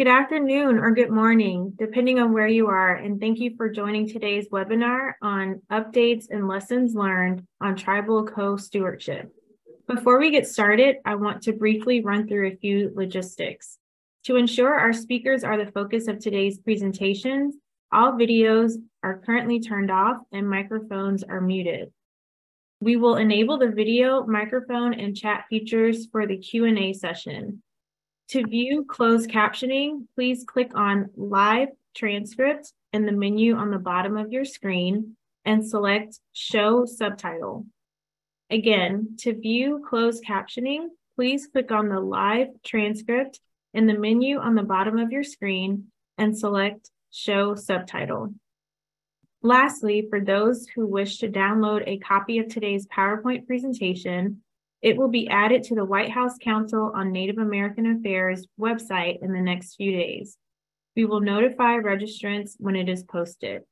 Good afternoon or good morning, depending on where you are, and thank you for joining today's webinar on updates and lessons learned on tribal co-stewardship. Before we get started, I want to briefly run through a few logistics. To ensure our speakers are the focus of today's presentations, all videos are currently turned off and microphones are muted. We will enable the video, microphone, and chat features for the Q&A session. To view closed captioning, please click on Live Transcript in the menu on the bottom of your screen and select Show Subtitle. Again, to view closed captioning, please click on the Live Transcript in the menu on the bottom of your screen and select Show Subtitle. Lastly, for those who wish to download a copy of today's PowerPoint presentation, it will be added to the White House Council on Native American Affairs website in the next few days. We will notify registrants when it is posted.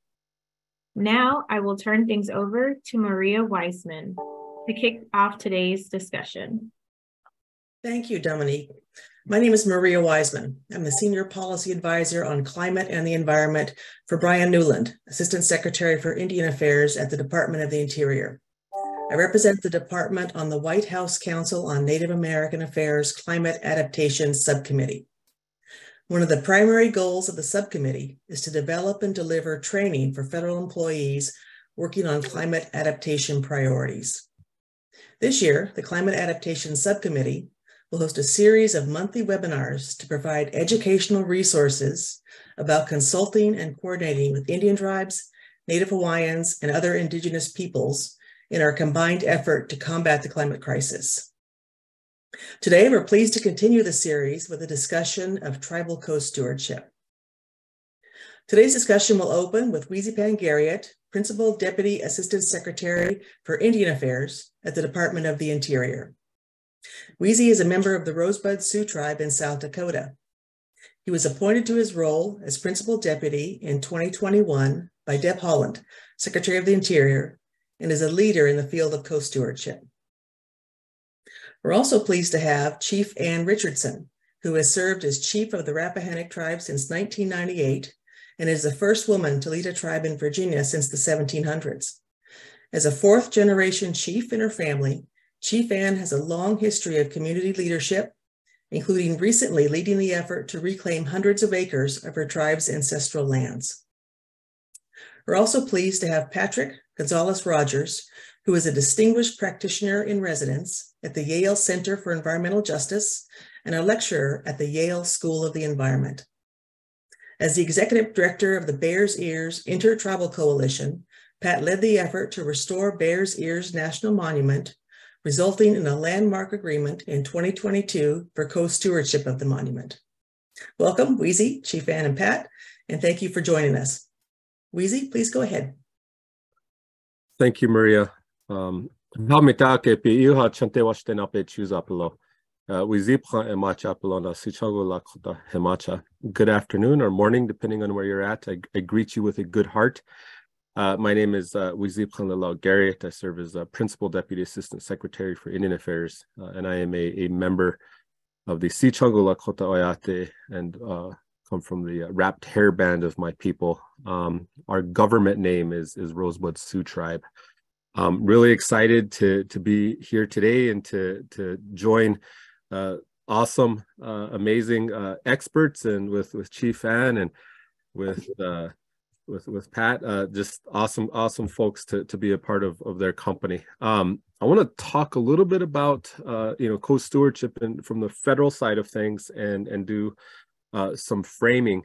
Now I will turn things over to Maria Wiseman to kick off today's discussion. Thank you, Dominique. My name is Maria Wiseman. I'm the Senior Policy Advisor on Climate and the Environment for Bryan Newland, Assistant Secretary for Indian Affairs at the Department of the Interior. I represent the department on the White House Council on Native American Affairs Climate Adaptation Subcommittee. One of the primary goals of the subcommittee is to develop and deliver training for federal employees working on climate adaptation priorities. This year, the Climate Adaptation Subcommittee will host a series of monthly webinars to provide educational resources about consulting and coordinating with Indian tribes, Native Hawaiians, and other Indigenous peoples in our combined effort to combat the climate crisis. Today, we're pleased to continue the series with a discussion of tribal co-stewardship. Today's discussion will open with Weezy Garriott, Principal Deputy Assistant Secretary for Indian Affairs at the Department of the Interior. Weezy is a member of the Rosebud Sioux tribe in South Dakota. He was appointed to his role as Principal Deputy in 2021 by Deb Haaland, Secretary of the Interior, and is a leader in the field of co-stewardship. We're also pleased to have Chief Anne Richardson, who has served as chief of the Rappahannock tribe since 1998 and is the first woman to lead a tribe in Virginia since the 1700s. As a fourth generation chief in her family, Chief Anne has a long history of community leadership, including recently leading the effort to reclaim hundreds of acres of her tribe's ancestral lands. We're also pleased to have Patrick Gonzales Rogers, who is a distinguished practitioner in residence at the Yale Center for Environmental Justice and a lecturer at the Yale School of the Environment. As the executive director of the Bears Ears Intertribal Coalition, Pat led the effort to restore Bears Ears National Monument, resulting in a landmark agreement in 2022 for co-stewardship of the monument. Welcome, Weezy, Chief Anne and Pat, and thank you for joining us. Weezy, please go ahead. Thank you, Maria. Um, Hamita pi iha chante washten ape choose apelo. Uh. Good afternoon or morning, depending on where you're at. I, I greet you with a good heart. Uh, my name is uh, Wizip Khanlalau Garriott. I serve as a Principal Deputy Assistant Secretary for Indian Affairs, uh, and I am a, a member of the Sicangu Lakota Oyate and uh, come from the uh, wrapped hair band of my people. Um, our government name is is Rosebud Sioux Tribe. I'm really excited to to be here today and to to join uh, awesome, uh, amazing uh, experts and with with Chief Anne and with uh, with with Pat. Uh, just awesome, awesome folks to to be a part of of their company. Um, I want to talk a little bit about you know co-stewardship and from the federal side of things and and do uh, some framing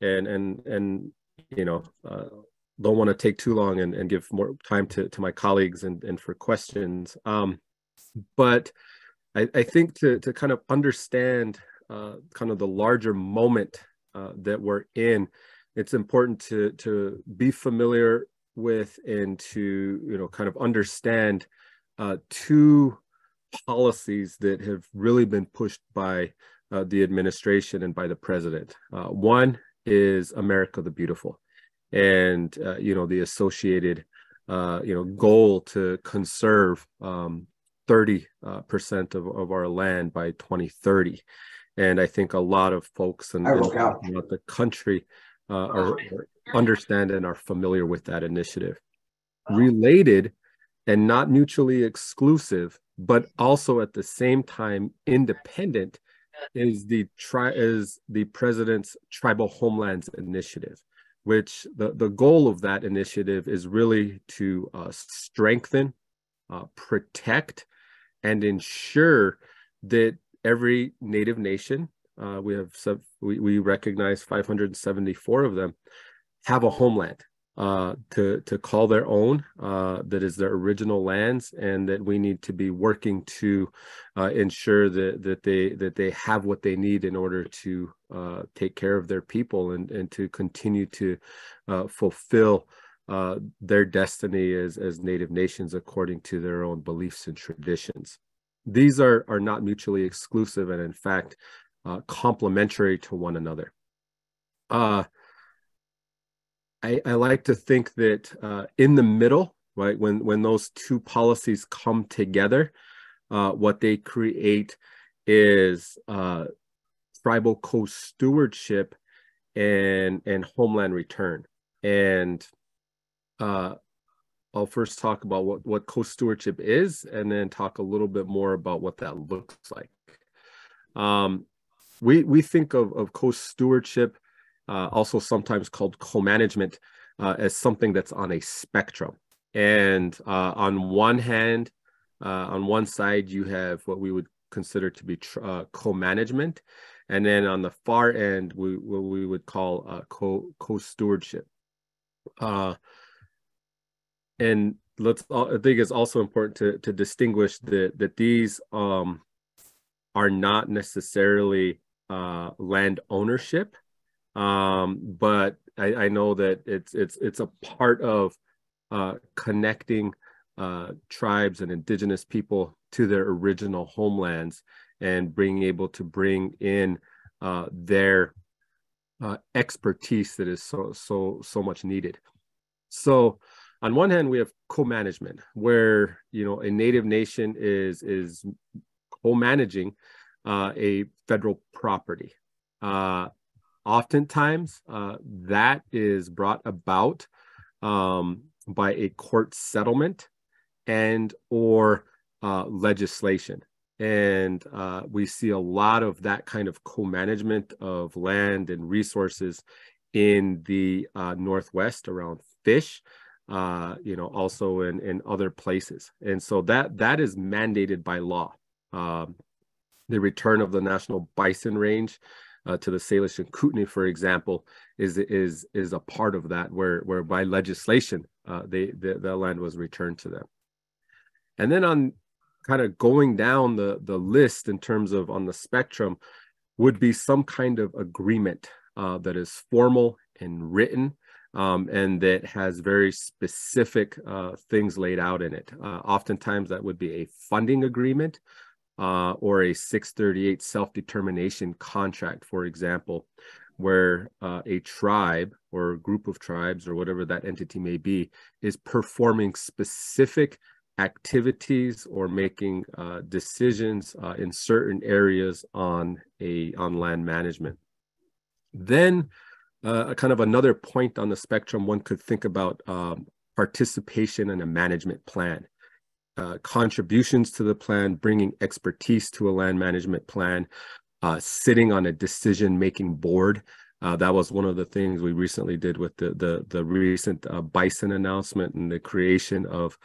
and and and you know uh, don't want to take too long and, and give more time to, to my colleagues and, and for questions. Um, but I, I think to, to kind of understand uh, kind of the larger moment uh, that we're in it's important to to be familiar with and to you know kind of understand uh, two policies that have really been pushed by uh, the administration and by the president. Uh, one is America the Beautiful, and uh, you know the associated uh, you know goal to conserve um, 30 uh, percent of, of our land by 2030. and I think a lot of folks in, in the country uh, are, are understand and are familiar with that initiative. Related and not mutually exclusive, but also at the same time independent, is the tri- is the president's Tribal Homelands Initiative, which the, the goal of that initiative is really to uh, strengthen, uh, protect, and ensure that every Native nation, uh, we have sub, we, we recognize 574 of them, have a homeland uh, to to call their own uh, that is their original lands, and that we need to be working to uh, ensure that that they that they have what they need in order to uh, take care of their people and and to continue to uh, fulfill uh, their destiny as as native nations according to their own beliefs and traditions. These are are not mutually exclusive, and in fact, complementary to one another. I, I like to think that uh, in the middle, right, when when those two policies come together, uh, what they create is uh, tribal co-stewardship and and homeland return. And uh, I'll first talk about what what co-stewardship is, and then talk a little bit more about what that looks like. Um, we we think of of co-stewardship uh, also sometimes called co-management, uh, as something that's on a spectrum. And uh, on one hand, uh, on one side, you have what we would consider to be tr- uh, co-management, and then on the far end, we what we would call uh, co co-stewardship. and let's I think it's also important to to distinguish that that these um, are not necessarily land ownership um, but I, I, know that it's it's it's a part of uh, connecting uh, tribes and indigenous people to their original homelands and being able to bring in uh, their uh, expertise that is so so so much needed. So on one hand we have co-management where you know a native nation is is co-managing uh, a federal property uh, Oftentimes, uh, that is brought about um, by a court settlement and or uh, legislation. And uh, we see a lot of that kind of co-management of land and resources in the uh, Northwest around fish, uh, you know, also in, in other places. And so that that is mandated by law. Um, the return of the National Bison Range uh, to the Salish and Kootenai, for example, is is is a part of that, where where by legislation uh, they the, the land was returned to them. And then on kind of going down the the list in terms of on the spectrum would be some kind of agreement uh, that is formal and written um, and that has very specific uh, things laid out in it. Uh, oftentimes, that would be a funding agreement uh, or a 638 self-determination contract, for example, where uh, a tribe or a group of tribes or whatever that entity may be is performing specific activities or making uh, decisions uh, in certain areas on a on land management. Then, uh, kind of another point on the spectrum, one could think about um, participation in a management plan. Uh, contributions to the plan, bringing expertise to a land management plan, uh, sitting on a decision making board. Uh, that was one of the things we recently did with the the, the recent uh, bison announcement and the creation of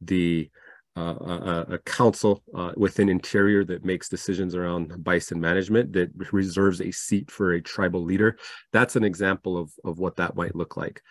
the uh, a, a, council within Interior that makes decisions around bison management that reserves a seat for a tribal leader. That's an example of of what that might look like.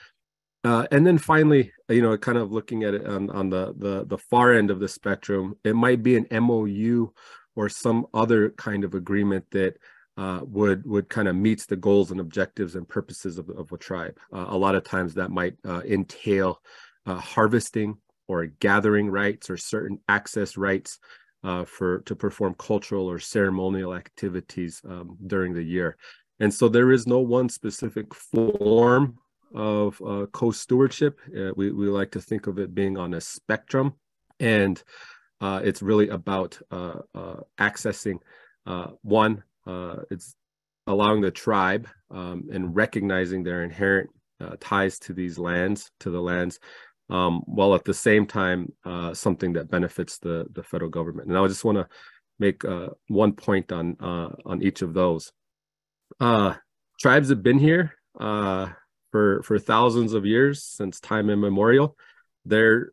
Uh, and then finally, you know, kind of looking at it on, on the, the the far end of the spectrum, it might be an MOU or some other kind of agreement that uh, would would kind of meets the goals and objectives and purposes of, of a tribe. Uh, a lot of times that might uh, entail uh, harvesting or gathering rights or certain access rights uh, for to perform cultural or ceremonial activities um, during the year. And so there is no one specific form of uh, co-stewardship. Uh, we, we like to think of it being on a spectrum, and uh, it's really about uh, uh, accessing uh, one it's allowing the tribe um, and recognizing their inherent ties to these lands, to the lands, um, while at the same time something that benefits the the federal government. And I just want to make one point on on each of those. Tribes have been here uh, for for thousands of years since time immemorial. Their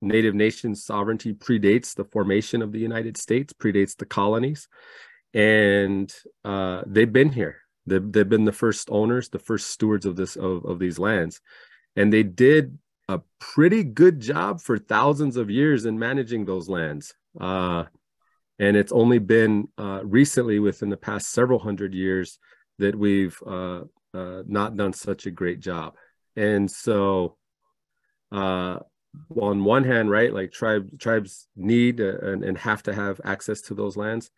native nation sovereignty predates the formation of the United States, predates the colonies, and uh, they've been here. They've, they've been the first owners, the first stewards of this of, of these lands, and they did a pretty good job for thousands of years in managing those lands. Uh, and it's only been uh, recently, within the past several hundred years, that we've uh, not done such a great job. And so, uh, on one hand, right, like tribe, tribes need uh, and, and have to have access to those lands.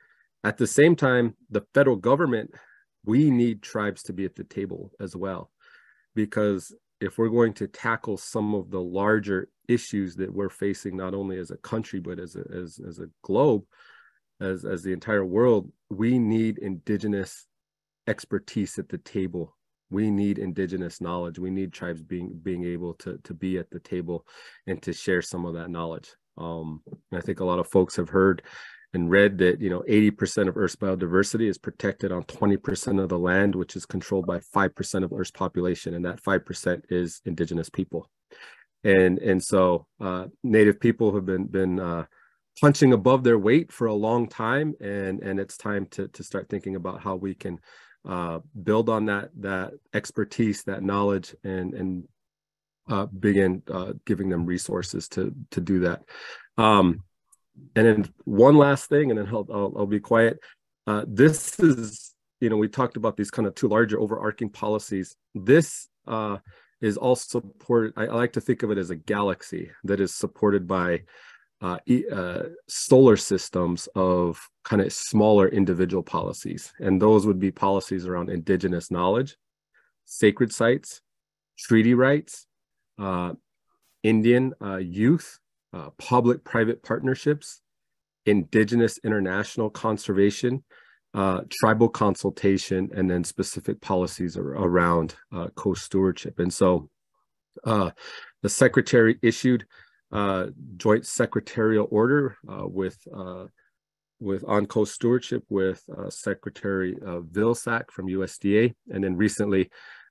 At the same time, the federal government, we need tribes to be at the table as well, because if we're going to tackle some of the larger issues that we're facing, not only as a country but as a, as, as a globe, as as the entire world, we need indigenous expertise at the table. We need indigenous knowledge. We need tribes being being able to to be at the table and to share some of that knowledge. Um, I think a lot of folks have heard and read that you know 80% of Earth's biodiversity is protected on 20% of the land, which is controlled by 5% of Earth's population, and that 5% is indigenous people. And and so uh, Native people have been been uh, punching above their weight for a long time, and and it's time to to start thinking about how we can uh, build on that that expertise, that knowledge, and and uh, begin uh, giving them resources to to do that. Um, and then one last thing, and then I'll, I'll, I'll be quiet. Uh, this is, you know, we talked about these kind of two larger overarching policies. This uh, is all supported, I, I, like to think of it as a galaxy that is supported by uh, uh, solar systems of kind of smaller individual policies. And those would be policies around indigenous knowledge, sacred sites, treaty rights, uh, Indian uh, youth, uh, public-private partnerships, indigenous international conservation, uh, tribal consultation, and then specific policies ar around uh, co-stewardship. And so the secretary issued uh, joint secretarial order uh, with with on co-stewardship with Secretary Vilsack from USDA, and then recently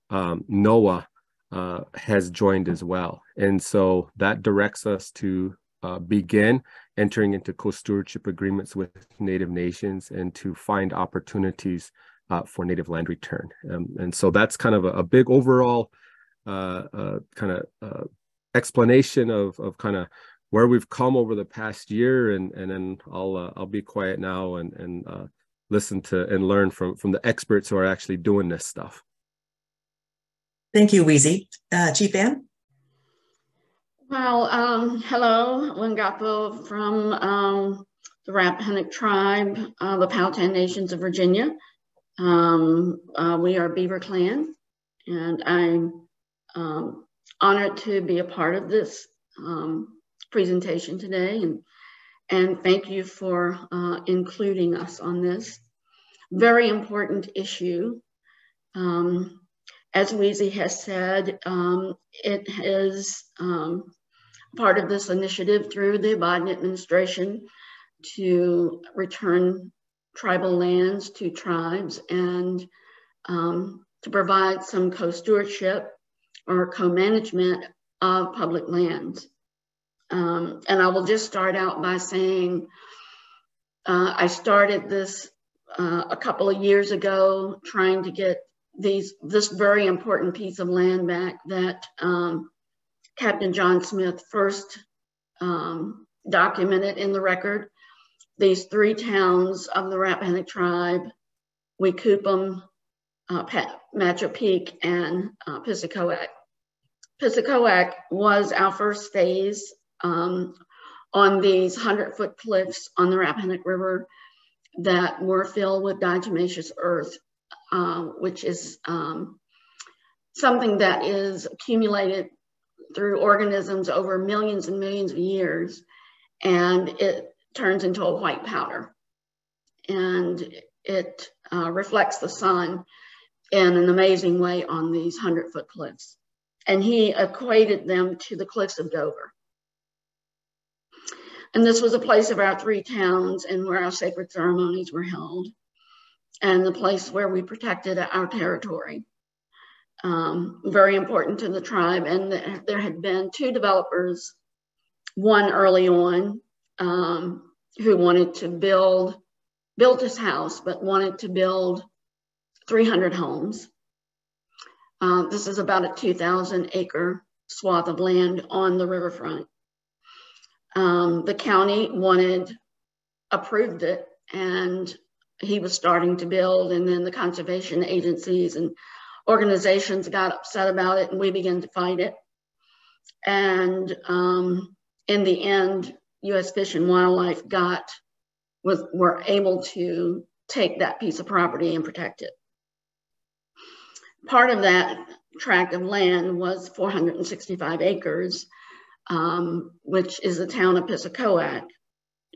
um, NOAA uh, has joined as well. And so that directs us to uh, begin entering into co-stewardship agreements with Native nations and to find opportunities uh, for Native land return. Um, and so that's kind of a, a big overall uh, uh, kind of uh, explanation of, of kind of where we've come over the past year. And, and then I'll, I'll be quiet now and, and listen to and learn from, from the experts who are actually doing this stuff. Thank you, Weezy. Uh, Chief Anne? Well, um, hello, Wangapo from um, the Rappahannock tribe, uh, the Powhatan Nations of Virginia. Um, uh, we are Beaver Clan, and I'm um, honored to be a part of this um, presentation today, and, and thank you for uh, including us on this very important issue. Um, as Weezy has said, um, it is um, part of this initiative through the Biden administration to return tribal lands to tribes and um, to provide some co-stewardship or co-management of public lands. Um, and I will just start out by saying uh, I started this uh, a couple of years ago trying to get these this very important piece of land back that um, Captain John Smith first um, documented in the record. These three towns of the Rappahannock tribe, Wecuppum, uh, Peak and uh. Pissacoack was our first phase um, on these 100 foot cliffs on the Rappahannock River that were filled with diatomaceous earth um, which is um, something that is accumulated through organisms over millions and millions of years, and it turns into a white powder. And it uh, reflects the sun in an amazing way on these 100 foot cliffs. And he equated them to the cliffs of Dover. And this was a place of our three towns and where our sacred ceremonies were held, and the place where we protected our territory. Um, very important to the tribe. And there had been two developers, one early on, um, who wanted to build, built his house, but wanted to build 300 homes. Uh, this is about a 2,000 acre swath of land on the riverfront. Um, the county wanted, approved it, and he was starting to build, and then the conservation agencies and organizations got upset about it, and we began to fight it. And um, in the end, U.S. Fish and Wildlife got was were able to take that piece of property and protect it. Part of that tract of land was 465 acres, um, which is the town of Pissacoack,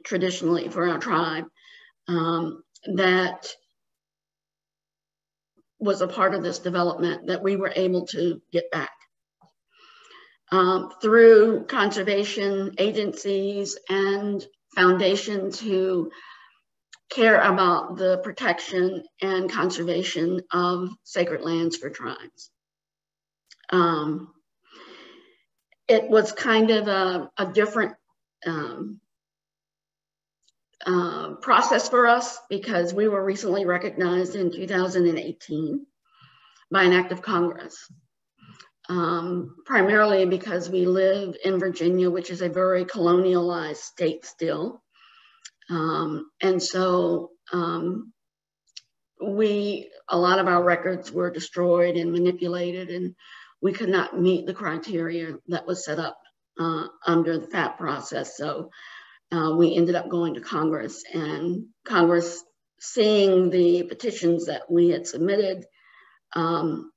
traditionally for our tribe, um, that was a part of this development that we were able to get back. Um, through conservation agencies and foundations who care about the protection and conservation of sacred lands for tribes. Um, it was kind of a, a different um, uh, process for us because we were recently recognized in 2018 by an act of Congress. Um, primarily because we live in Virginia, which is a very colonialized state still. Um, and so um, we, a lot of our records were destroyed and manipulated and we could not meet the criteria that was set up uh, under the FAP process. So uh, we ended up going to Congress and Congress seeing the petitions that we had submitted, um,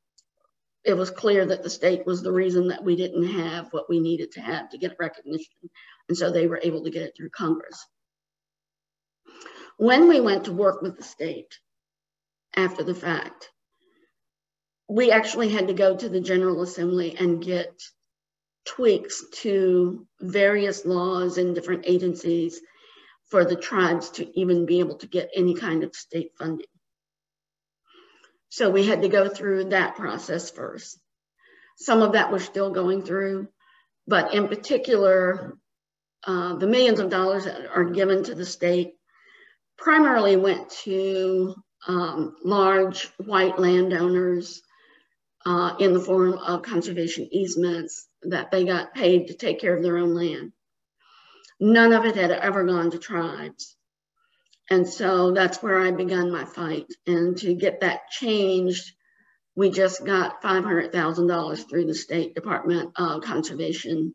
it was clear that the state was the reason that we didn't have what we needed to have to get recognition. And so they were able to get it through Congress. When we went to work with the state after the fact, we actually had to go to the General Assembly and get tweaks to various laws and different agencies for the tribes to even be able to get any kind of state funding. So we had to go through that process first. Some of that we're still going through, but in particular, uh, the millions of dollars that are given to the state primarily went to um, large white landowners uh, in the form of conservation easements that they got paid to take care of their own land. None of it had ever gone to tribes. And so that's where I began my fight. And to get that changed, we just got $500,000 through the State Department of Conservation,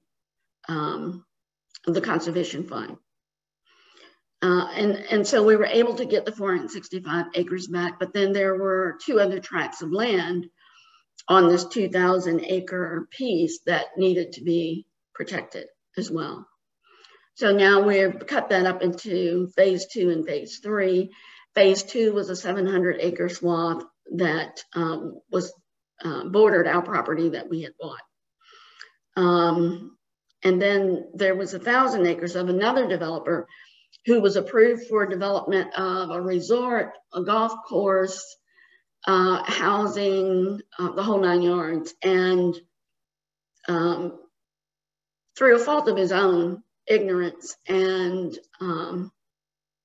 um, the Conservation Fund. Uh, and, and so we were able to get the 465 acres back, but then there were two other tracts of land on this 2,000 acre piece that needed to be protected as well. So now we've cut that up into phase two and phase three. Phase two was a 700 acre swath that um, was uh, bordered our property that we had bought. Um, and then there was a thousand acres of another developer who was approved for development of a resort, a golf course, uh, housing, uh, the whole nine yards. And um, through a fault of his own, ignorance and um,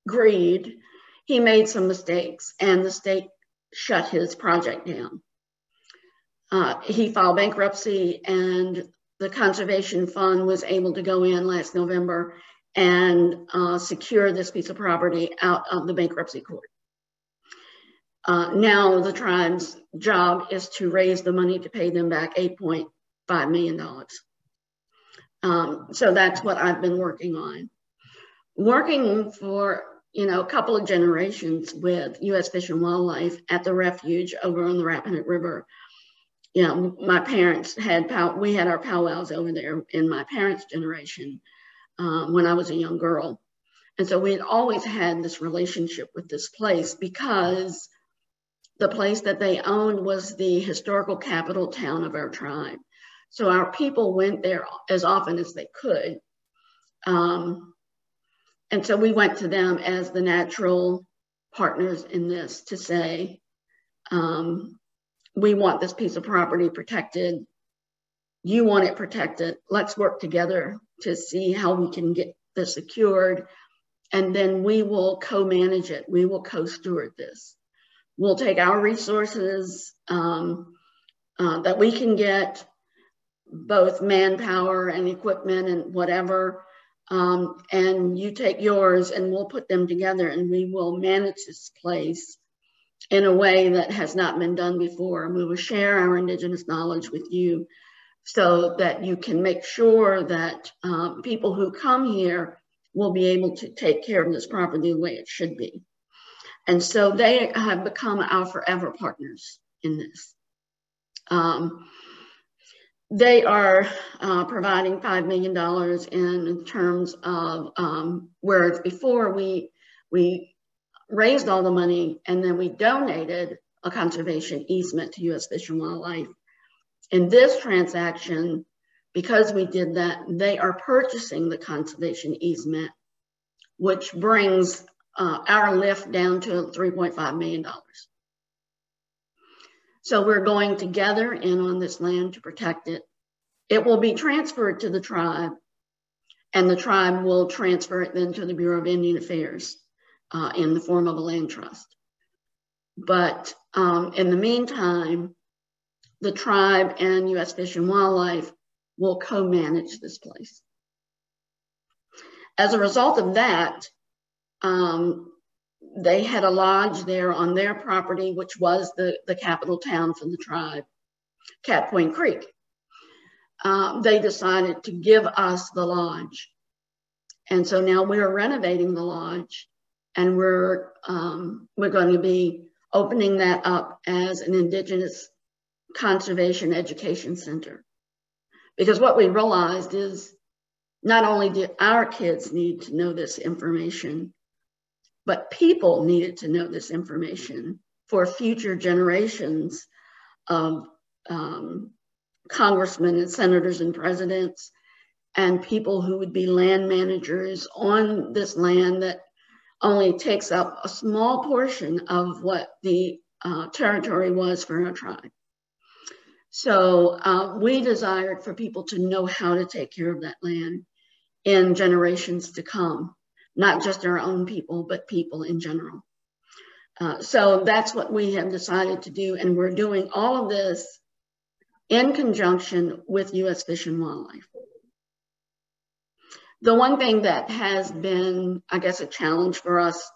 greed, he made some mistakes and the state shut his project down. Uh, he filed bankruptcy and the conservation fund was able to go in last November and uh, secure this piece of property out of the bankruptcy court. Uh, now the tribe's job is to raise the money to pay them back $8.5 million. Um, so that's what I've been working on. Working for, you know, a couple of generations with U.S. Fish and Wildlife at the refuge over on the Rappahannock River. You know, my parents had, pow we had our powwows over there in my parents' generation um, when I was a young girl. And so we had always had this relationship with this place because the place that they owned was the historical capital town of our tribe. So our people went there as often as they could. Um, and so we went to them as the natural partners in this to say, um, we want this piece of property protected. You want it protected. Let's work together to see how we can get this secured. And then we will co-manage it. We will co-steward this. We'll take our resources um, uh, that we can get, both manpower and equipment and whatever, um, and you take yours and we'll put them together and we will manage this place in a way that has not been done before. And we will share our Indigenous knowledge with you so that you can make sure that um, people who come here will be able to take care of this property the way it should be. And so they have become our forever partners in this. Um, they are uh, providing $5 million in terms of um, whereas before we, we raised all the money and then we donated a conservation easement to U.S. Fish and Wildlife. In this transaction, because we did that, they are purchasing the conservation easement, which brings uh, our lift down to $3.5 million. So we're going together in on this land to protect it. It will be transferred to the tribe and the tribe will transfer it then to the Bureau of Indian Affairs uh, in the form of a land trust. But um, in the meantime, the tribe and U.S. Fish and Wildlife will co-manage this place. As a result of that, um, they had a lodge there on their property, which was the, the capital town for the tribe, Cat Point Creek. Uh, they decided to give us the lodge. And so now we're renovating the lodge and we're, um, we're going to be opening that up as an Indigenous Conservation Education Center. Because what we realized is not only do our kids need to know this information, but people needed to know this information for future generations of um, congressmen and senators and presidents and people who would be land managers on this land that only takes up a small portion of what the uh, territory was for our tribe. So uh, we desired for people to know how to take care of that land in generations to come not just our own people, but people in general. Uh, so that's what we have decided to do. And we're doing all of this in conjunction with U.S. Fish and Wildlife. The one thing that has been, I guess, a challenge for us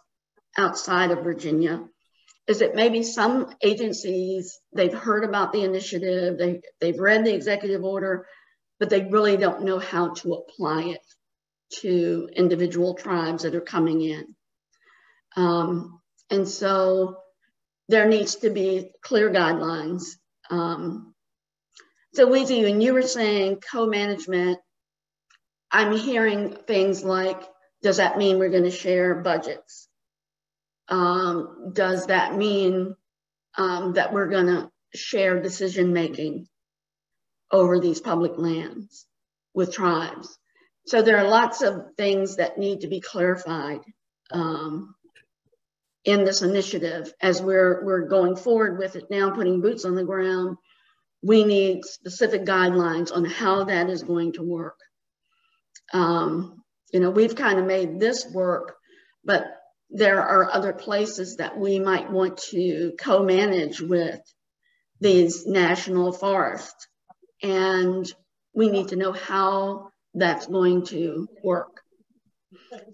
outside of Virginia is that maybe some agencies, they've heard about the initiative, they, they've read the executive order, but they really don't know how to apply it to individual tribes that are coming in. Um, and so there needs to be clear guidelines. Um, so Weezy, when you were saying co-management, I'm hearing things like, does that mean we're gonna share budgets? Um, does that mean um, that we're gonna share decision-making over these public lands with tribes? So there are lots of things that need to be clarified um, in this initiative as we're, we're going forward with it now, putting boots on the ground. We need specific guidelines on how that is going to work. Um, you know, we've kind of made this work, but there are other places that we might want to co-manage with these national forests. And we need to know how that's going to work.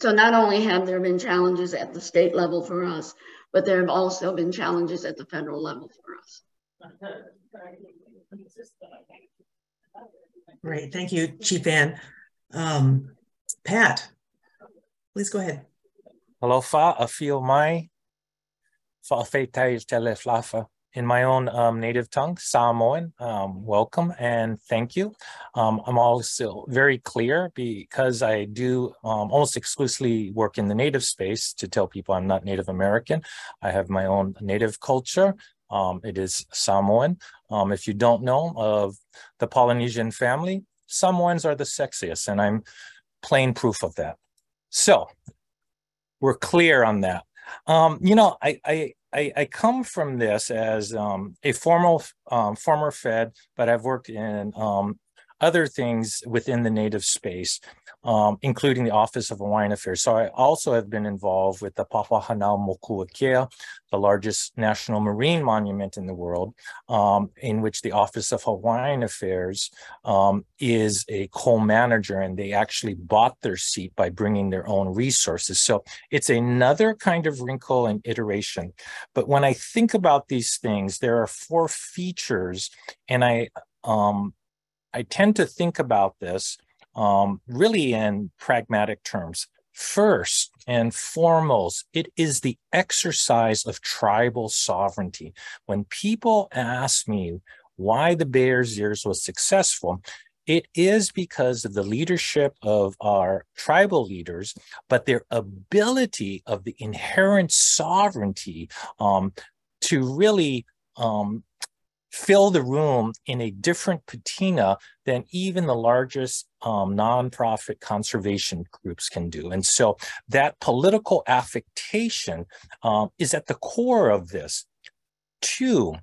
So not only have there been challenges at the state level for us, but there have also been challenges at the federal level for us. Great, thank you, Chief Anne. Um, Pat, please go ahead. Hello, fa a feel mai fa a feitai tele flafa in my own um, native tongue, Samoan, um, welcome and thank you. Um, I'm also very clear because I do um, almost exclusively work in the native space to tell people I'm not Native American. I have my own native culture. Um, it is Samoan. Um, if you don't know of the Polynesian family, Samoans are the sexiest, and I'm plain proof of that. So we're clear on that. you know, I, I I, I, come from this as um, a formal um, former Fed, but I've worked in um, other things within the native space, um, including the Office of Hawaiian Affairs. So I also have been involved with the Papahanaumokuakea, the largest national marine monument in the world, um, in which the Office of Hawaiian Affairs um, is a co-manager, and they actually bought their seat by bringing their own resources. So it's another kind of wrinkle and iteration. But when I think about these things, there are four features, and I um, I tend to think about this um, really in pragmatic terms. First and foremost, it is the exercise of tribal sovereignty. When people ask me why the Bears Ears was successful, it is because of the leadership of our tribal leaders, but their ability of the inherent sovereignty um, to really um, fill the room in a different patina than even the largest um, nonprofit conservation groups can do. And so that political affectation um, is at the core of this. Two,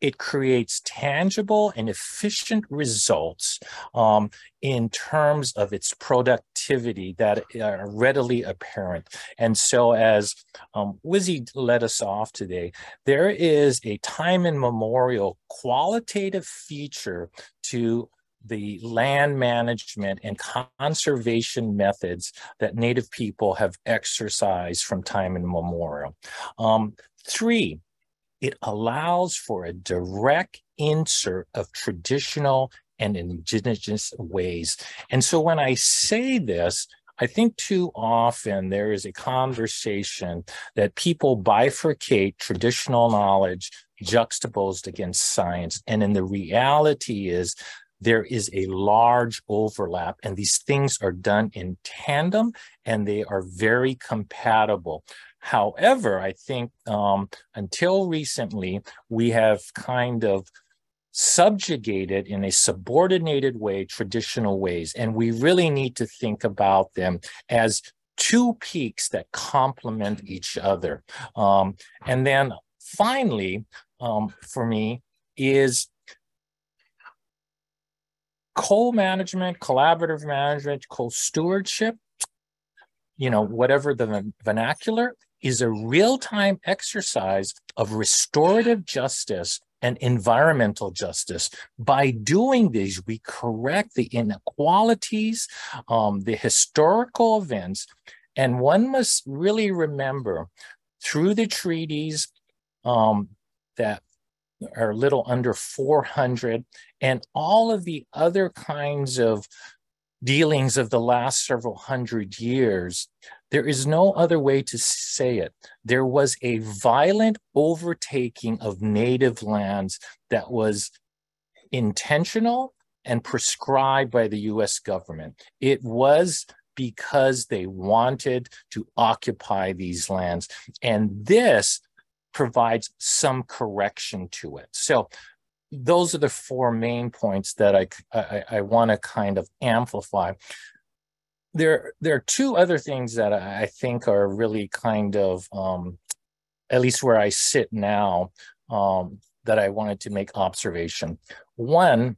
it creates tangible and efficient results um, in terms of its productivity that are readily apparent. And so, as um, Wizzy led us off today, there is a time immemorial qualitative feature to the land management and conservation methods that Native people have exercised from time immemorial. Um, three, it allows for a direct insert of traditional and indigenous ways. And so when I say this, I think too often there is a conversation that people bifurcate traditional knowledge juxtaposed against science. And in the reality is there is a large overlap and these things are done in tandem and they are very compatible. However, I think um, until recently, we have kind of subjugated in a subordinated way traditional ways. And we really need to think about them as two peaks that complement each other. Um, and then finally, um, for me, is co-management, collaborative management, co-stewardship, you know, whatever the vernacular, is a real-time exercise of restorative justice and environmental justice. By doing these, we correct the inequalities, um, the historical events, and one must really remember through the treaties um, that are a little under 400 and all of the other kinds of dealings of the last several hundred years, there is no other way to say it. There was a violent overtaking of native lands that was intentional and prescribed by the US government. It was because they wanted to occupy these lands. And this provides some correction to it. So those are the four main points that I, I, I want to kind of amplify. There, there are two other things that I think are really kind of, um, at least where I sit now, um, that I wanted to make observation. One,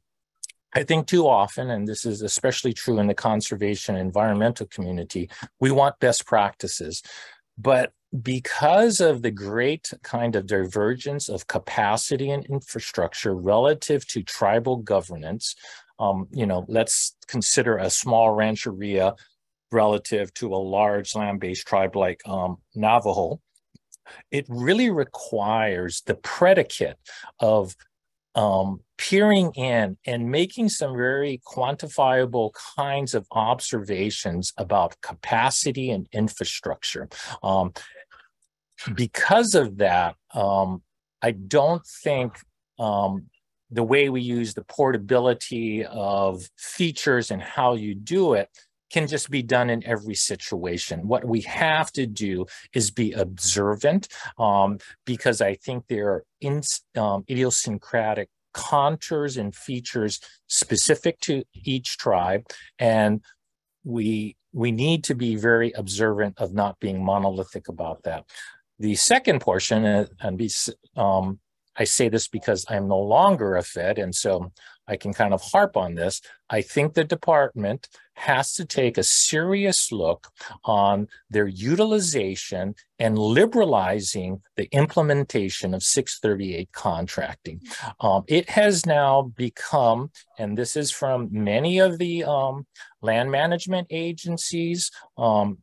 I think too often, and this is especially true in the conservation environmental community, we want best practices. But because of the great kind of divergence of capacity and infrastructure relative to tribal governance, um, you know, let's consider a small rancheria relative to a large land-based tribe like um, Navajo, it really requires the predicate of um, peering in and making some very quantifiable kinds of observations about capacity and infrastructure. Um, because of that, um, I don't think um, the way we use the portability of features and how you do it can just be done in every situation. What we have to do is be observant um, because I think there are in, um, idiosyncratic contours and features specific to each tribe and we we need to be very observant of not being monolithic about that the second portion uh, and be um, I say this because I'm no longer a Fed, and so I can kind of harp on this. I think the department has to take a serious look on their utilization and liberalizing the implementation of 638 contracting. Um, it has now become, and this is from many of the um, land management agencies, um,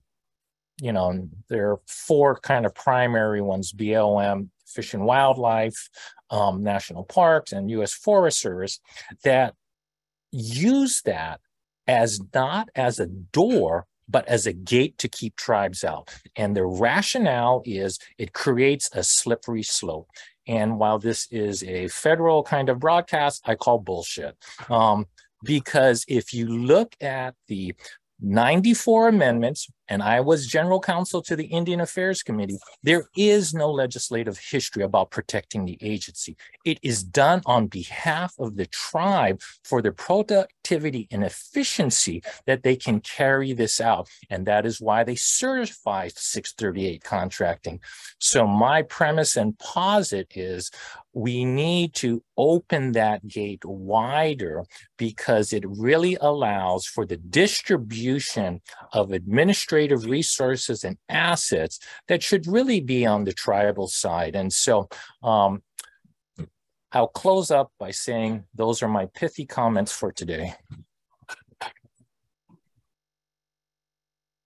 you know, there are four kind of primary ones BLM, Fish and Wildlife, um, National Parks, and U.S. Forest Service that use that as not as a door, but as a gate to keep tribes out. And the rationale is it creates a slippery slope. And while this is a federal kind of broadcast, I call bullshit. Um, because if you look at the 94 amendments, and I was general counsel to the Indian Affairs Committee. There is no legislative history about protecting the agency. It is done on behalf of the tribe for the productivity and efficiency that they can carry this out. And that is why they certified 638 contracting. So my premise and posit is we need to open that gate wider because it really allows for the distribution of administrative resources and assets that should really be on the tribal side. And so um, I'll close up by saying those are my pithy comments for today.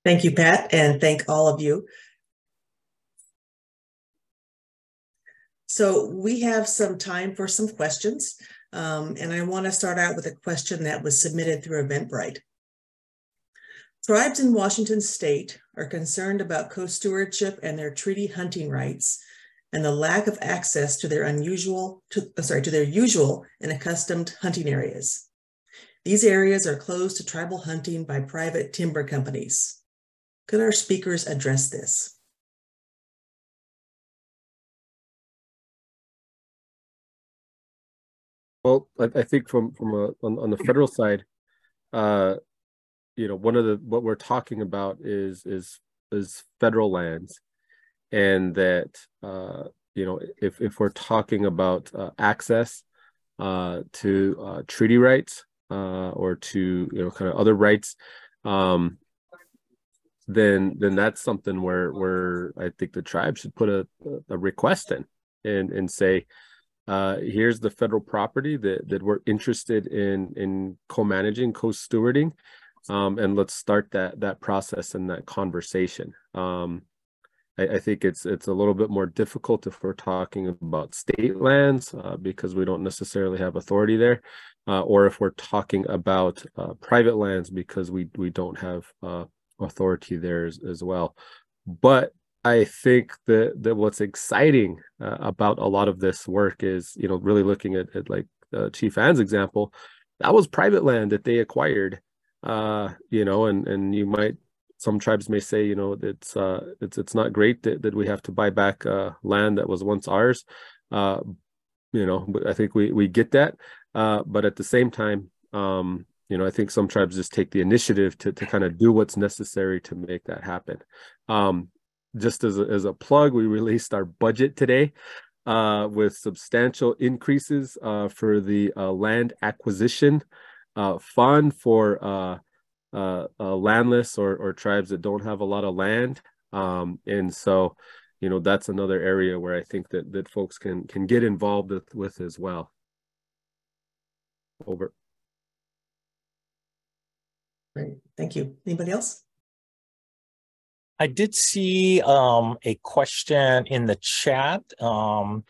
Thank you, Pat, and thank all of you. So we have some time for some questions. Um, and I want to start out with a question that was submitted through Eventbrite. Tribes in Washington state are concerned about co-stewardship and their treaty hunting rights and the lack of access to their unusual, to, sorry, to their usual and accustomed hunting areas. These areas are closed to tribal hunting by private timber companies. Could our speakers address this? Well, I, I think from from a on, on the federal side, uh, you know, one of the what we're talking about is is is federal lands, and that uh, you know, if if we're talking about uh, access uh, to uh, treaty rights uh, or to you know kind of other rights, um, then then that's something where where I think the tribe should put a, a request in and and say uh, here's the federal property that, that we're interested in in co-managing, co-stewarding, um, and let's start that that process and that conversation. Um, I, I, think it's it's a little bit more difficult if we're talking about state lands uh, because we don't necessarily have authority there, uh, or if we're talking about uh, private lands because we we don't have uh, authority there as, as well. But I think that that what's exciting uh, about a lot of this work is, you know, really looking at, at like uh, Chief Anne's example, that was private land that they acquired, uh, you know, and and you might some tribes may say, you know, it's uh, it's it's not great that, that we have to buy back uh, land that was once ours, uh, you know, but I think we we get that, uh, but at the same time, um, you know, I think some tribes just take the initiative to to kind of do what's necessary to make that happen. Um, just as a, as a plug, we released our budget today uh, with substantial increases uh, for the uh, land acquisition uh, fund for uh, uh, landless or, or tribes that don't have a lot of land. Um, and so, you know, that's another area where I think that that folks can can get involved with, with as well. Over. Great, thank you. Anybody else? I did see um, a question in the chat, um,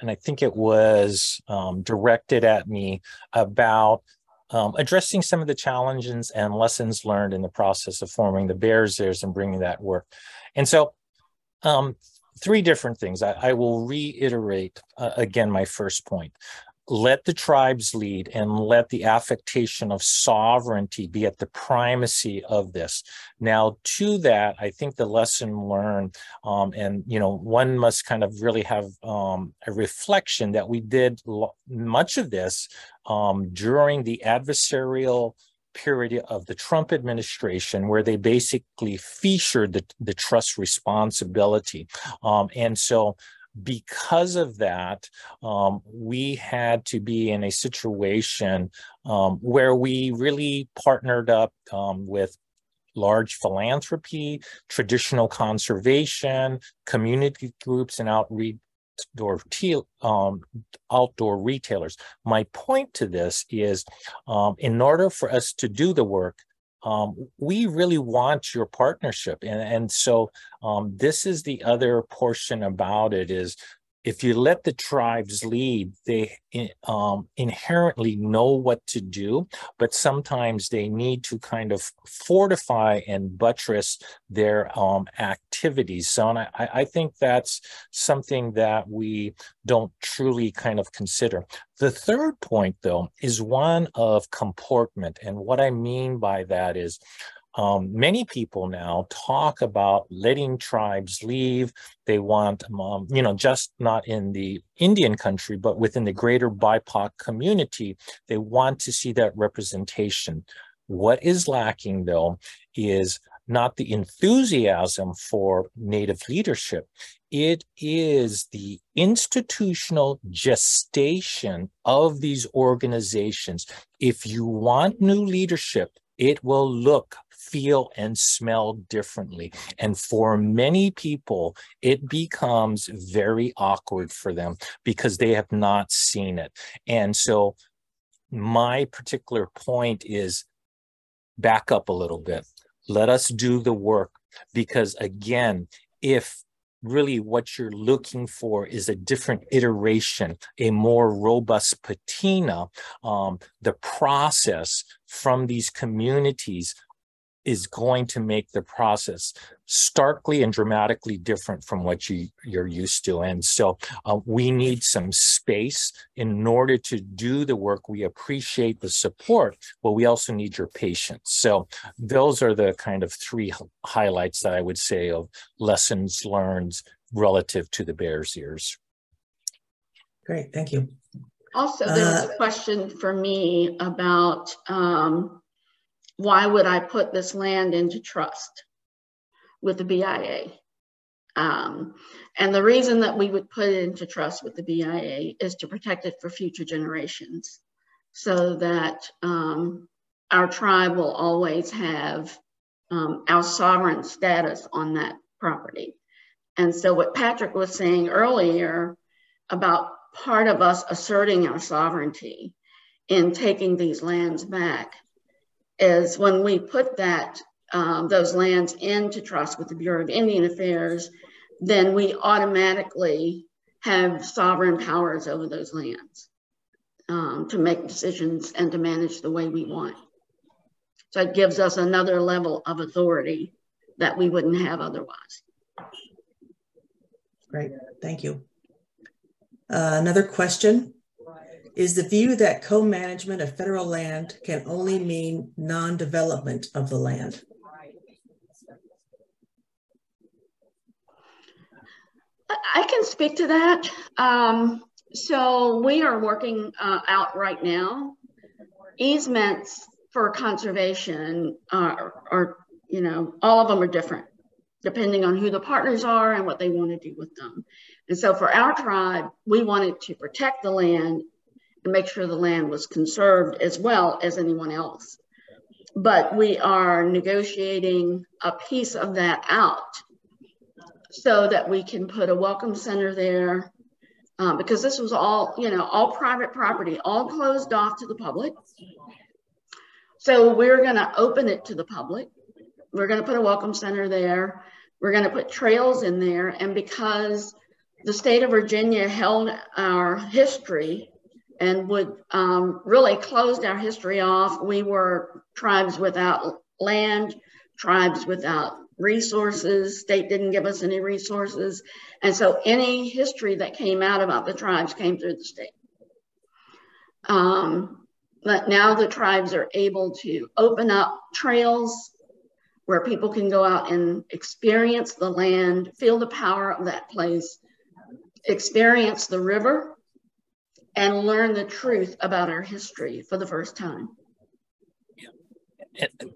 and I think it was um, directed at me about um, addressing some of the challenges and lessons learned in the process of forming the Bears Ears and bringing that work. And so, um, three different things. I, I will reiterate uh, again my first point let the tribes lead and let the affectation of sovereignty be at the primacy of this. Now, to that, I think the lesson learned, um, and you know, one must kind of really have um, a reflection that we did much of this um, during the adversarial period of the Trump administration, where they basically featured the, the trust responsibility. Um, and so because of that, um, we had to be in a situation um, where we really partnered up um, with large philanthropy, traditional conservation, community groups, and outreach outdoor, um, outdoor retailers. My point to this is um, in order for us to do the work, um, we really want your partnership. And, and so um, this is the other portion about it is if you let the tribes lead, they um, inherently know what to do, but sometimes they need to kind of fortify and buttress their um, activities. So I, I think that's something that we don't truly kind of consider. The third point, though, is one of comportment. And what I mean by that is um, many people now talk about letting tribes leave. They want, um, you know, just not in the Indian country, but within the greater BIPOC community, they want to see that representation. What is lacking, though, is not the enthusiasm for Native leadership. It is the institutional gestation of these organizations. If you want new leadership, it will look feel and smell differently. And for many people, it becomes very awkward for them because they have not seen it. And so my particular point is back up a little bit. Let us do the work because again, if really what you're looking for is a different iteration, a more robust patina. Um, the process from these communities is going to make the process starkly and dramatically different from what you, you're used to. And so uh, we need some space in order to do the work. We appreciate the support, but we also need your patience. So those are the kind of three highlights that I would say of lessons learned relative to the Bears Ears. Great, thank you. Also, there was uh, a question for me about um, why would I put this land into trust with the BIA? Um, and the reason that we would put it into trust with the BIA is to protect it for future generations so that um, our tribe will always have um, our sovereign status on that property. And so what Patrick was saying earlier about part of us asserting our sovereignty in taking these lands back is when we put that um, those lands into trust with the Bureau of Indian Affairs, then we automatically have sovereign powers over those lands um, to make decisions and to manage the way we want. So it gives us another level of authority that we wouldn't have otherwise. Great, thank you. Uh, another question is the view that co-management of federal land can only mean non-development of the land. I can speak to that. Um, so we are working uh, out right now. Easements for conservation are, are, you know, all of them are different depending on who the partners are and what they want to do with them. And so for our tribe, we wanted to protect the land and make sure the land was conserved as well as anyone else. But we are negotiating a piece of that out so that we can put a welcome center there um, because this was all, you know, all private property, all closed off to the public. So we're going to open it to the public. We're going to put a welcome center there. We're going to put trails in there. And because the state of Virginia held our history and would um, really closed our history off. We were tribes without land, tribes without resources. State didn't give us any resources. And so any history that came out about the tribes came through the state. Um, but now the tribes are able to open up trails where people can go out and experience the land, feel the power of that place, experience the river, and learn the truth about our history for the first time.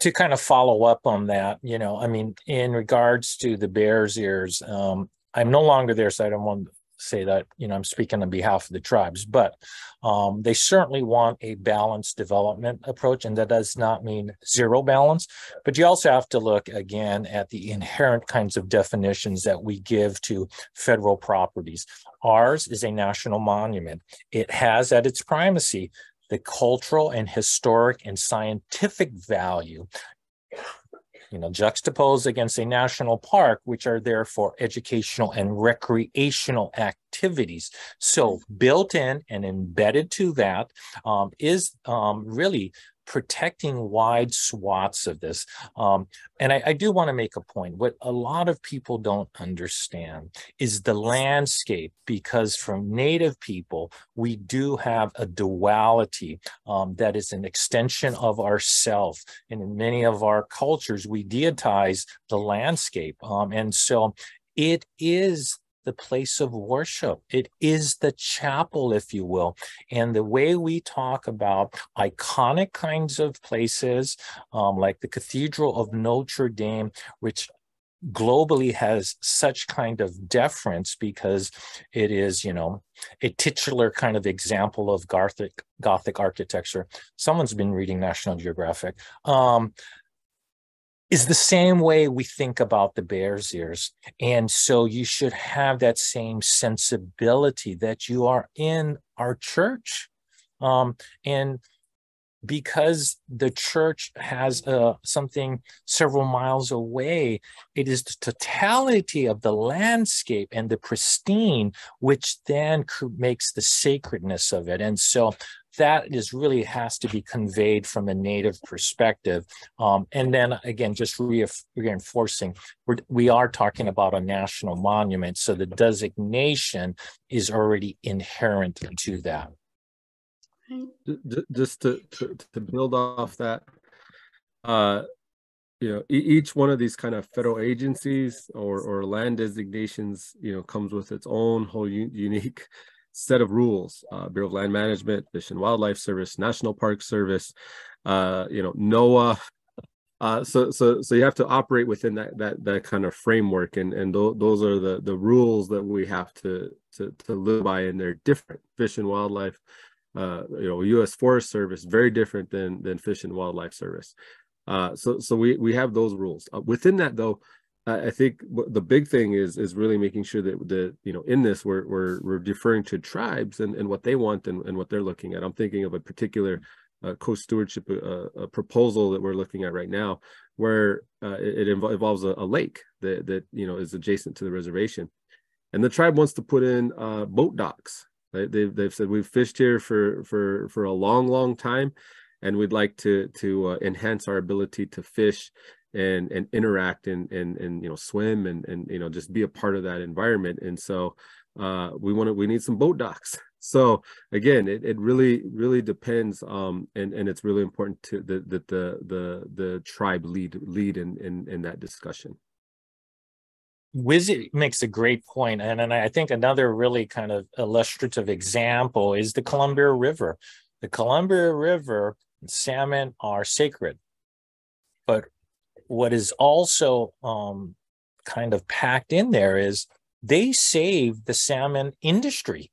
To kind of follow up on that, you know, I mean, in regards to the Bears Ears, um, I'm no longer there, so I don't want say that you know I'm speaking on behalf of the tribes, but um, they certainly want a balanced development approach, and that does not mean zero balance. But you also have to look again at the inherent kinds of definitions that we give to federal properties. Ours is a national monument. It has at its primacy the cultural and historic and scientific value you know, juxtaposed against a national park, which are there for educational and recreational activities. So built in and embedded to that um, is um, really protecting wide swaths of this. Um, and I, I do want to make a point. What a lot of people don't understand is the landscape, because from Native people, we do have a duality um, that is an extension of ourself. And in many of our cultures, we deitize the landscape. Um, and so it is the place of worship. It is the chapel, if you will. And the way we talk about iconic kinds of places, um, like the Cathedral of Notre Dame, which globally has such kind of deference because it is you know a titular kind of example of gothic gothic architecture someone's been reading national geographic um, is the same way we think about the Bears Ears. And so you should have that same sensibility that you are in our church. Um, and because the church has uh, something several miles away, it is the totality of the landscape and the pristine, which then makes the sacredness of it. And so that is really has to be conveyed from a native perspective. Um, and then again, just re reinforcing, we're, we are talking about a national monument. So the designation is already inherent to that. Just to, to, to build off that, uh, you know, each one of these kind of federal agencies or, or land designations, you know, comes with its own whole unique set of rules uh, bureau of land management fish and wildlife service national park service uh, you know noaa. Uh, so so so you have to operate within that that that kind of framework and and th- those are the the rules that we have to to to live by and they're different. Fish and wildlife uh, you know u.s forest service very different than than fish and wildlife service. Uh, so so we we have those rules. Uh, within that though I think the big thing is is really making sure that the you know in this we're we're we're deferring to tribes and, and what they want and, and what they're looking at. I'm thinking of a particular uh, co-stewardship uh, proposal that we're looking at right now, where uh, it, it involves a, a, lake that that you know is adjacent to the reservation, and the tribe wants to put in uh, boat docks. Right? They've they've said we've fished here for for for a long long time, and we'd like to to uh, enhance our ability to fish and and interact and and and you know swim and and you know just be a part of that environment. And so uh we want to we need some boat docks so again it, it really really depends um and and it's really important to that the, the the the tribe lead lead in in in that discussion. Wizzy makes a great point, and, and I think another really kind of illustrative example is the Columbia River. The Columbia River salmon are sacred, but what is also um, kind of packed in there is they save the salmon industry.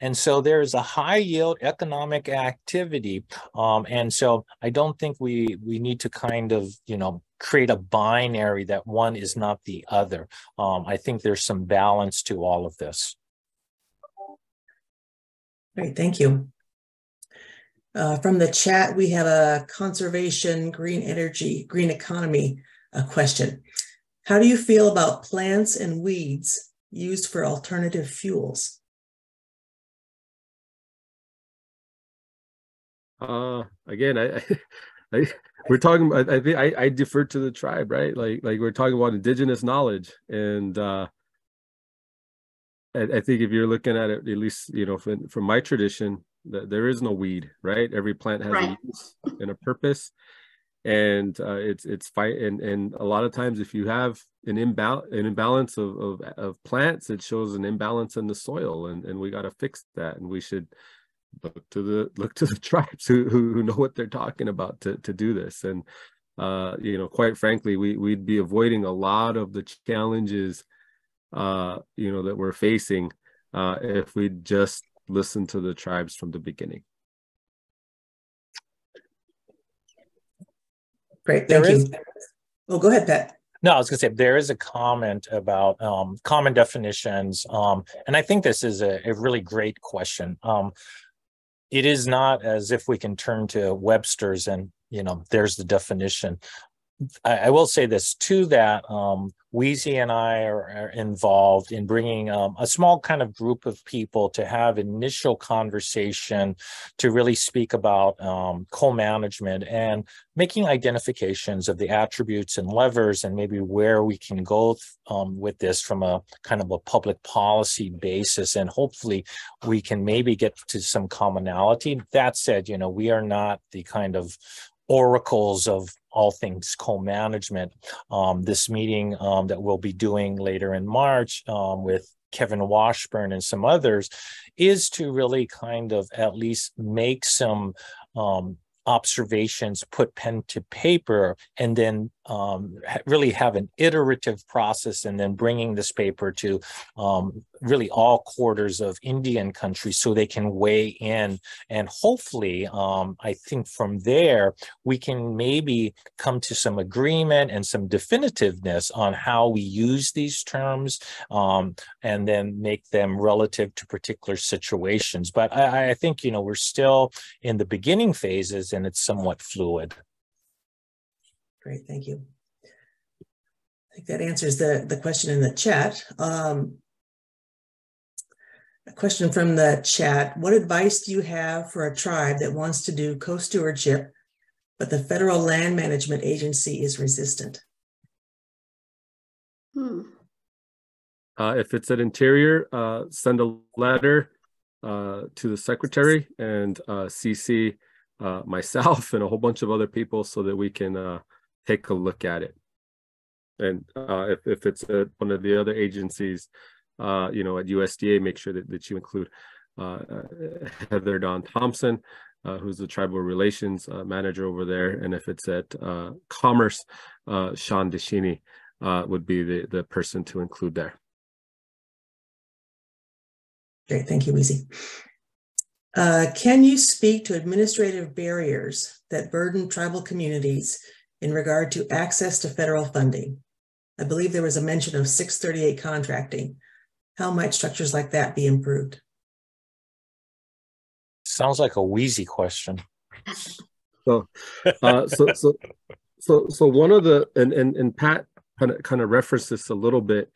And so there is a high yield economic activity. Um, and so I don't think we we need to kind of, you know, create a binary that one is not the other. Um, I think there's some balance to all of this. Great, thank you. Uh, from the chat, we have a conservation, green energy, green economy uh, question. How do you feel about plants and weeds used for alternative fuels? Uh, again, I, I, we're talking i, think I, I defer to the tribe right like like we're talking about indigenous knowledge and uh I, I think if you're looking at it at least you know from, from my tradition there is no weed right? Every plant has Right. a use and a purpose. And uh, it's it's fight and and a lot of times if you have an imbal an imbalance of, of of plants it shows an imbalance in the soil and and we got to fix that and we should look to the look to the tribes who who, who know what they're talking about to to do this. And uh you know quite frankly we we'd be avoiding a lot of the challenges uh you know that we're facing uh if we just listen to the tribes from the beginning Great, There thank is- you. Oh, go ahead, Pat. No, I was gonna say there is a comment about um, common definitions, um, and I think this is a, a really great question. Um, it is not as if we can turn to Webster's and you know there's the definition. I, I will say this too that um, Wheezy and I are, are involved in bringing um, a small kind of group of people to have initial conversation to really speak about um, co-management and making identifications of the attributes and levers and maybe where we can go um, with this from a kind of a public policy basis and hopefully we can maybe get to some commonality. That said you know we are not the kind of oracles of all things co-management. Um, this meeting um, that we'll be doing later in march um, with Kevin Washburn and some others is to really kind of at least make some um, observations, put pen to paper, and then um, really have an iterative process, and then bringing this paper to um, really all quarters of Indian country so they can weigh in. And hopefully, um, I think from there, we can maybe come to some agreement and some definitiveness on how we use these terms um, and then make them relative to particular situations. But I, I think, you know, we're still in the beginning phases and it's somewhat fluid. Great, thank you. I think that answers the, the question in the chat. Um, a question from the chat. What advice do you have for a tribe that wants to do co-stewardship, but the Federal Land Management Agency is resistant? Hmm. Uh, if it's at Interior, uh, send a letter uh, to the secretary and uh, CC uh, myself and a whole bunch of other people so that we can uh, take a look at it. And uh, if, if it's at one of the other agencies, uh, you know, at USDA, make sure that, that you include uh, uh, Heather Dawn Thompson, uh, who's the tribal relations uh, manager over there. And if it's at Commerce, Sean Deshini would be the, the person to include there. Great, thank you, Weezy. Uh, can you speak to administrative barriers that burden tribal communities in regard to access to federal funding? I believe there was a mention of 638 contracting. How might structures like that be improved? Sounds like a wheezy question. So, uh, so, so, so, so one of the and and and Pat kind of kind of referenced this a little bit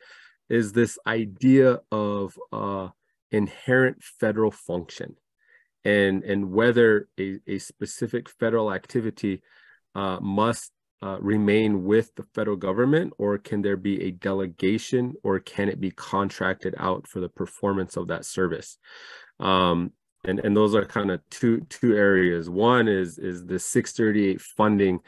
is this idea of uh, inherent federal function, and and whether a a specific federal activity uh, must uh, remain with the federal government, or can there be a delegation, or can it be contracted out for the performance of that service? Um, and and those are kind of two two areas one is is the 638 funding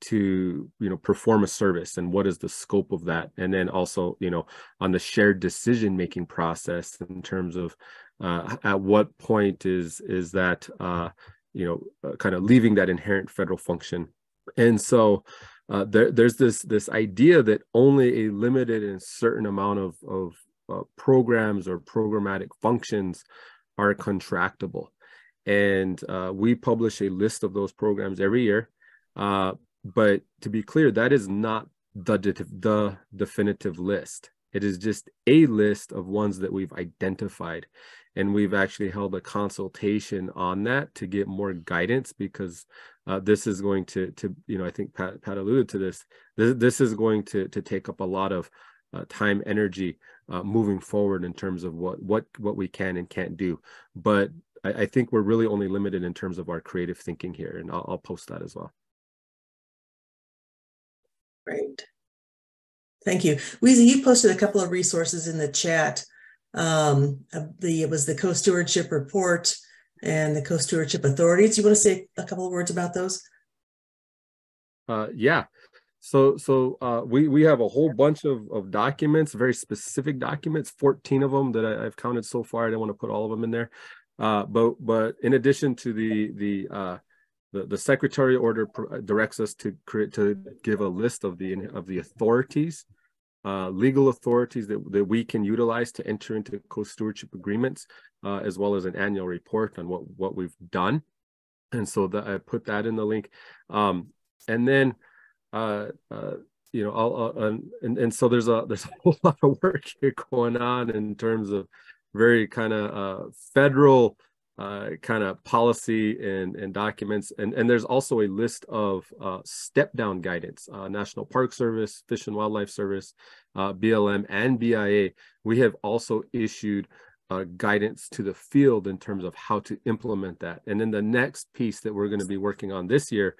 to you know perform a service and what is the scope of that and then also you know on the shared decision making process in terms of uh, at what point is is that uh, you know uh, kind of leaving that inherent federal function and so uh, there, there's this this idea that only a limited and certain amount of of uh, programs or programmatic functions are contractable. And uh, we publish a list of those programs every year. Uh, but to be clear, that is not the, the definitive list. It is just a list of ones that we've identified. And we've actually held a consultation on that to get more guidance because uh, this is going to, to, you know, I think Pat, Pat alluded to this. This, this is going to, to take up a lot of uh, time, energy, uh, moving forward in terms of what what what we can and can't do. But I, I think we're really only limited in terms of our creative thinking here, and I'll, I'll post that as well. Great. Thank you. Weezy, you posted a couple of resources in the chat. Um, the, it was the co-stewardship report and the co-stewardship authorities. Do You want to say a couple of words about those? Uh, yeah. So, so uh, we we have a whole bunch of of documents, very specific documents, fourteen of them that I, have counted so far. I don't want to put all of them in there, uh, but but in addition to the the uh, the, the secretary order directs us to create to give a list of the of the authorities uh, legal authorities that, that we can utilize to enter into co-stewardship agreements, uh, as well as an annual report on what, what we've done. And so that I put that in the link. Um, and then, uh, uh you know, I'll, uh, and, and so there's a, there's a whole lot of work here going on in terms of very kind of uh, federal uh, kind of policy and, and documents. And, and there's also a list of uh, step down guidance, uh, National Park Service, Fish and Wildlife Service, uh, BLM, and BIA. We have also issued uh, guidance to the field in terms of how to implement that. And then the next piece that we're going to be working on this year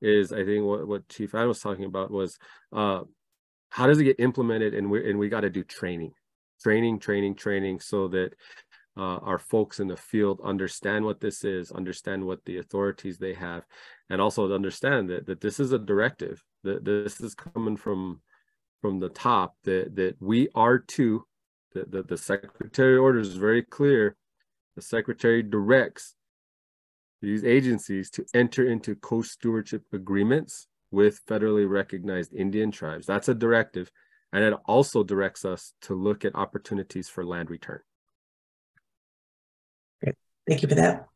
is, I think, what, what Chief Adam was talking about was how does it get implemented? And we, and we got to do training training, training, training, so that uh, our folks in the field understand what this is, understand what the authorities they have, and also understand that, that this is a directive, that this is coming from from the top, that, that we are to, that the, the secretary order is very clear. The secretary directs these agencies to enter into co-stewardship agreements with federally recognized Indian tribes. That's a directive. And it also directs us to look at opportunities for land return. Thank you for that.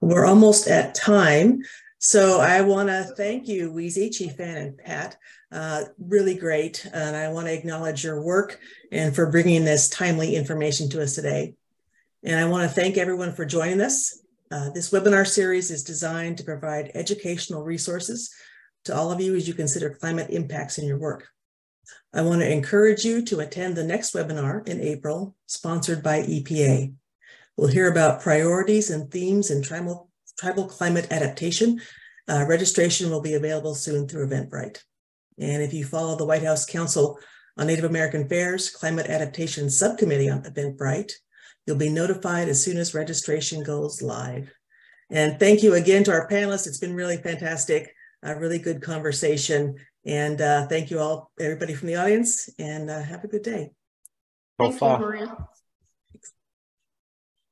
We're almost at time. So I want to thank you, Weezy, Chief Anne, and Pat. Uh, really great. And I want to acknowledge your work and for bringing this timely information to us today. And I want to thank everyone for joining us. Uh, this webinar series is designed to provide educational resources to all of you as you consider climate impacts in your work. I want to encourage you to attend the next webinar in April, sponsored by EPA. We'll hear about priorities and themes in tribal, tribal climate adaptation. Uh, registration will be available soon through Eventbrite. And if you follow the White House Council on Native American Affairs Climate Adaptation Subcommittee on Eventbrite, you'll be notified as soon as registration goes live. And thank you again to our panelists. It's been really fantastic, a really good conversation. And uh, thank you all, everybody from the audience, and uh, have a good day. Thank you, Maria.